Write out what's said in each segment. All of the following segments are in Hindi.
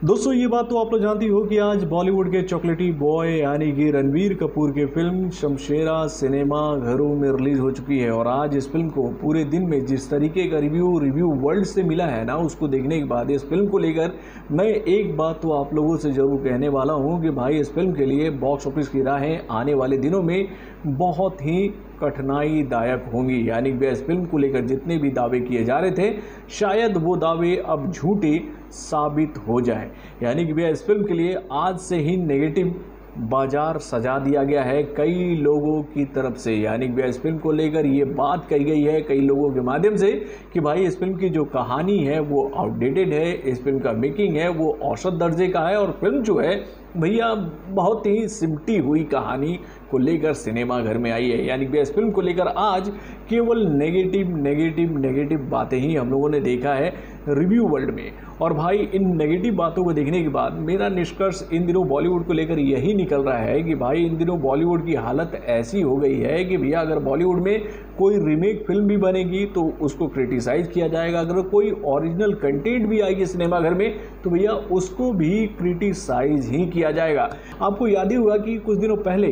दोस्तों, ये बात तो आप लोग जानती हो कि आज बॉलीवुड के चॉकलेटी बॉय यानी कि रणवीर कपूर की फ़िल्म शमशेरा सिनेमा घरों में रिलीज़ हो चुकी है और आज इस फ़िल्म को पूरे दिन में जिस तरीके का रिव्यू रिव्यू वर्ल्ड से मिला है ना, उसको देखने के बाद, इस फ़िल्म को लेकर मैं एक बात तो आप लोगों से ज़रूर कहने वाला हूँ कि भाई, इस फ़िल्म के लिए बॉक्स ऑफ़िस की राहें आने वाले दिनों में बहुत ही कठिनाई दायक होंगी। यानी कि इस फ़िल्म को लेकर जितने भी दावे किए जा रहे थे, शायद वो दावे अब झूठे साबित हो जाए। यानी कि भैया, इस फ़िल्म के लिए आज से ही नेगेटिव बाज़ार सजा दिया गया है कई लोगों की तरफ़ से। यानी कि इस फ़िल्म को लेकर ये बात कही गई है कई लोगों के माध्यम से कि भाई, इस फ़िल्म की जो कहानी है, वो आउटडेटेड है, इस फ़िल्म का मेकिंग है, वो औसत दर्जे का है और फ़िल्म जो है, भैया, बहुत ही सिमटी हुई कहानी को लेकर सिनेमा घर में आई है। यानी कि इस फ़िल्म को लेकर आज केवल नेगेटिव नेगेटिव नेगेटिव बातें ही हम लोगों ने देखा है। रिव्यू वर्ल्ड में। और भाई, इन नेगेटिव बातों को देखने के बाद मेरा निष्कर्ष इन दिनों बॉलीवुड को लेकर यही निकल रहा है कि भाई, इन दिनों बॉलीवुड की हालत ऐसी हो गई है कि भैया, अगर बॉलीवुड में कोई रीमेक फ़िल्म भी बनेगी तो उसको क्रिटिसाइज किया जाएगा। अगर कोई ओरिजिनल कंटेंट भी आएगी सिनेमाघर में तो भैया, उसको भी क्रिटिसाइज ही किया जाएगा। आपको याद ही होगा कि कुछ दिनों पहले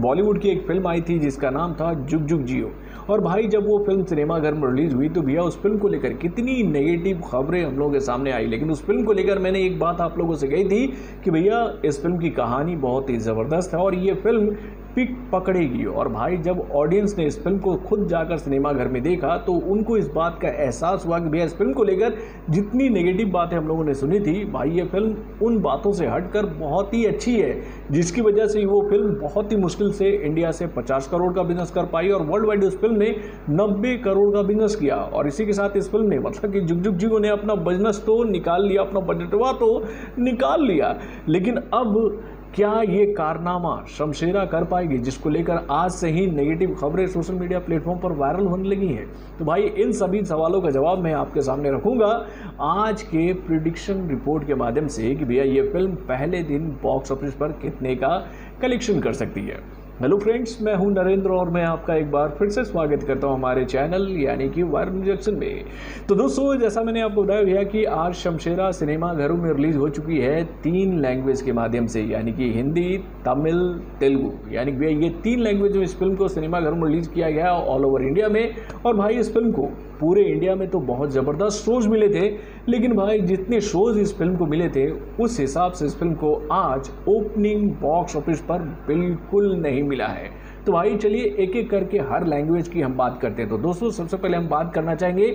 बॉलीवुड की एक फ़िल्म आई थी, जिसका नाम था जुग जुग जियो। और भाई, जब वो फ़िल्म सिनेमाघर में रिलीज़ हुई तो भैया उस फ़िल्म को लेकर कितनी नेगेटिव खबरें हम लोगों के सामने आई। लेकिन उस फ़िल्म को लेकर मैंने एक बात आप लोगों से कही थी कि भैया, इस फ़िल्म की कहानी बहुत ही ज़बरदस्त है और ये फ़िल्म पिक पकड़ेगी। और भाई, जब ऑडियंस ने इस फ़िल्म को खुद जाकर सिनेमा घर में देखा तो उनको इस बात का एहसास हुआ कि भैया, इस फ़िल्म को लेकर जितनी नेगेटिव बातें हम लोगों ने सुनी थी, भाई, ये फ़िल्म उन बातों से हटकर बहुत ही अच्छी है, जिसकी वजह से वो फ़िल्म बहुत ही मुश्किल से इंडिया से 50 करोड़ का बिज़नेस कर पाई और वर्ल्ड वाइड उस फ़िल्म ने 90 करोड़ का बिज़नेस किया। और इसी के साथ इस फ़िल्म ने मतलब कि जुग जुग जी ने अपना बिज़नेस तो निकाल लिया, अपना बजटवा तो निकाल लिया। लेकिन अब क्या ये कारनामा शमशेरा कर पाएगी, जिसको लेकर आज से ही नेगेटिव खबरें सोशल मीडिया प्लेटफॉर्म पर वायरल होने लगी हैं? तो भाई, इन सभी सवालों का जवाब मैं आपके सामने रखूँगा आज के प्रिडिक्शन रिपोर्ट के माध्यम से कि भैया, ये फ़िल्म पहले दिन बॉक्स ऑफ़िस पर कितने का कलेक्शन कर सकती है। हेलो फ्रेंड्स, मैं हूँ नरेंद्र और मैं आपका एक बार फिर से स्वागत करता हूँ हमारे चैनल, यानी कि वायरल इंजेक्शन में। तो दोस्तों, जैसा मैंने आपको बताया भैया कि आज शमशेरा सिनेमा घरों में रिलीज़ हो चुकी है तीन लैंग्वेज के माध्यम से, यानी कि हिंदी, तमिल, तेलुगु। यानी कि भैया ये तीन लैंग्वेज में इस फ़िल्म को सिनेमा घरों में रिलीज़ किया गया ऑल ओवर इंडिया में, और भाई, इस फ़िल्म को पूरे इंडिया में तो बहुत ज़बरदस्त शोज़ मिले थे, लेकिन भाई जितने शोज़ इस फ़िल्म को मिले थे, उस हिसाब से इस फ़िल्म को आज ओपनिंग बॉक्स ऑफ़िस पर बिल्कुल नहीं मिला है। तो भाई चलिए एक एक करके हर लैंग्वेज की हम बात करते हैं। तो दोस्तों, सबसे पहले हम बात करना चाहेंगे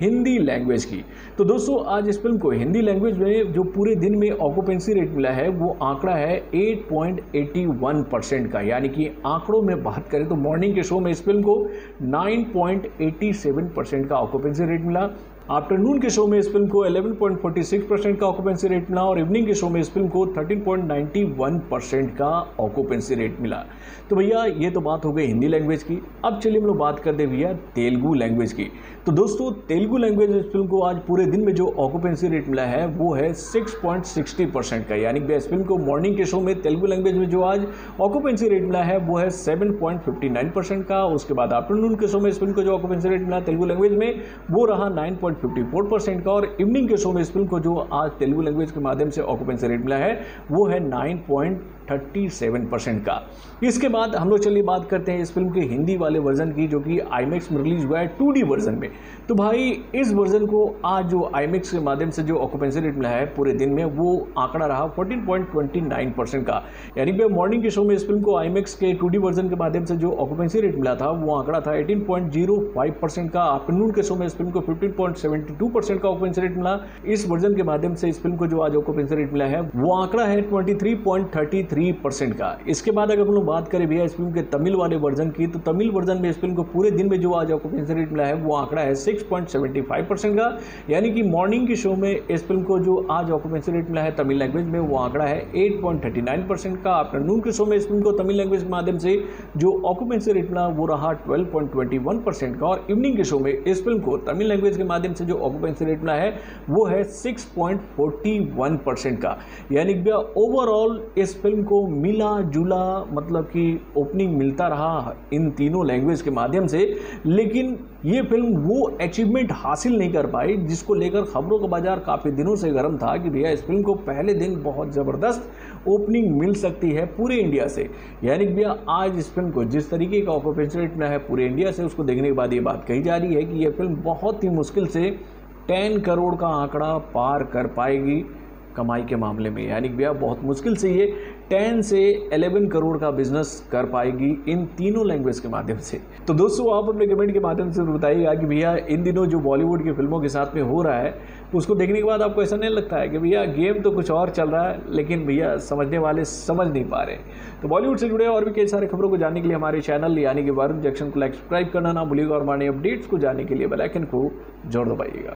हिंदी लैंग्वेज की। तो दोस्तों, आज इस फ़िल्म को हिंदी लैंग्वेज में जो पूरे दिन में ऑक्यूपेंसी रेट मिला है, वो आंकड़ा है 8.81 परसेंट का। यानी कि आंकड़ों में बात करें तो मॉर्निंग के शो में इस फ़िल्म को 9.87 परसेंट का ऑक्यूपेंसी रेट मिला। आफ्टरनून के शो में इस फ़िल्म को 11.46 परसेंट का ऑक्यूपेंसी रेट मिला और इवनिंग के शो में इस फ़िल्म को 13.91 परसेंट का ऑक्यूपेंसी रेट मिला। तो भैया, ये तो बात हो गई हिंदी लैंग्वेज की। अब चलिए हम लोग बात करते हैं भैया तेलुगू लैंग्वेज की। तो दोस्तों, तेलुगु लैंग्वेज इस फ़िल्म को आज पूरे दिन में जो ऑक्यूपेंसी रेट मिला है, वो है सिक्स परसेंट का। यानी कि इस फ़िल्म को मॉर्निंग के शो में तेलुगु लैंग्वेज में जो आज ऑक्यूपेंसी रेट मिला है, वो है सेवन परसेंट का। उसके बाद आफ्टरनून के शो में इस फ़िल्म को जो ऑक्यूपेंसी रेट मिला तेलुगु लैंग्वेज में, वो रहा नाइन 54 परसेंट का और इवनिंग के शो में इस फ़िल्म को जो आज तेलुगु लैंग्वेज के माध्यम से ऑक्यूपेंसी रेट मिला है, वो है 9.37 परसेंट का। इसके बाद हम लोग चलिए बात करते हैं इस फ़िल्म के हिंदी वाले वर्जन की, जो कि आईमैक्स में रिलीज़ हुआ है टू वर्जन में। तो भाई, इस वर्जन को आज जो आईमैक्स के माध्यम से जो ऑक्यूपेंसी रेट मिला है पूरे दिन में, वो आंकड़ा रहा 14.29 परसेंट का। यानी कि मॉर्निंग के शो में इस फ़िल्म को आईमैक्स के टू वर्जन के माध्यम से जो ऑक्यूपेंसी रेट मिला था, वो आंकड़ा था 18.05 परसेंट का। आफ्टरनून के शो में इस फ़िल्म को 15.72 परसेंट का ऑक्यूपेंसी रेट मिला। इस वर्जन के माध्यम से इस फ़िल्म को जो आज ऑक्यूपेंसी रेट मिला है, वो आंकड़ा है 23.33 परसेंट का। इसके बाद अगर हम लोग बात करें भैया इस फ़िल्म के तमिल वाले वर्जन की तो तमिल वर्जन में इस फ़िल्म को पूरे दिन में जो आज ऑक्यूपेंसी रेट मिला है, वो आंकड़ा है 6.75 परसेंट का। यानी कि मॉर्निंग के शो में इस फ़िल्म को जो आज ऑक्यूपेंसी रेट मिला है तमिल लैंग्वेज में, वो आंकड़ा है 8.39 परसेंट का। आफ्टरनून के शो में इस फ़िल्म को तमिल लैंग्वेज के माध्यम से जो ऑक्यूपेंसी रेट मिला, वो रहा 12.21 परसेंट का। और इवनिंग के शो में इस फ़िल्म को तमिल लैंग्वेज के माध्यम से जो ऑक्यूपेंसी रेट ना है, वो है 6.41 परसेंट का। यानी कि ओवरऑल इस फ़िल्म को मिला जुला मतलब कि ओपनिंग मिलता रहा इन तीनों लैंग्वेज के माध्यम से, लेकिन ये फ़िल्म वो अचीवमेंट हासिल नहीं कर पाई, जिसको लेकर खबरों का बाज़ार काफ़ी दिनों से गर्म था कि भैया, इस फ़िल्म को पहले दिन बहुत ज़बरदस्त ओपनिंग मिल सकती है पूरे इंडिया से। यानी कि भैया, आज इस फ़िल्म को जिस तरीके का ऑक्यूपेशन है पूरे इंडिया से, उसको देखने के बाद ये बात कही जा रही है कि यह फ़िल्म बहुत ही मुश्किल से टेन करोड़ का आंकड़ा पार कर पाएगी कमाई के मामले में। यानी कि भैया, बहुत मुश्किल से ये टेन से एलेवन करोड़ का बिज़नेस कर पाएगी इन तीनों लैंग्वेज के माध्यम से। तो दोस्तों, आप अपने कमेंट के माध्यम से बताइएगा कि भैया, इन दिनों जो बॉलीवुड की फ़िल्मों के साथ में हो रहा है उसको देखने के बाद आपको ऐसा नहीं लगता है कि भैया गेम तो कुछ और चल रहा है, लेकिन भैया, समझने वाले समझ नहीं पा रहे। तो बॉलीवुड से जुड़े और भी कई सारे खबरों को जानने के लिए हमारे चैनल यानी कि वरुण जंक्शन को लाइक सब्सक्राइब करना ना भूलिएगा और हमारे अपडेट्स को जानने के लिए बेलाइकन को जोड़ दबाइएगा।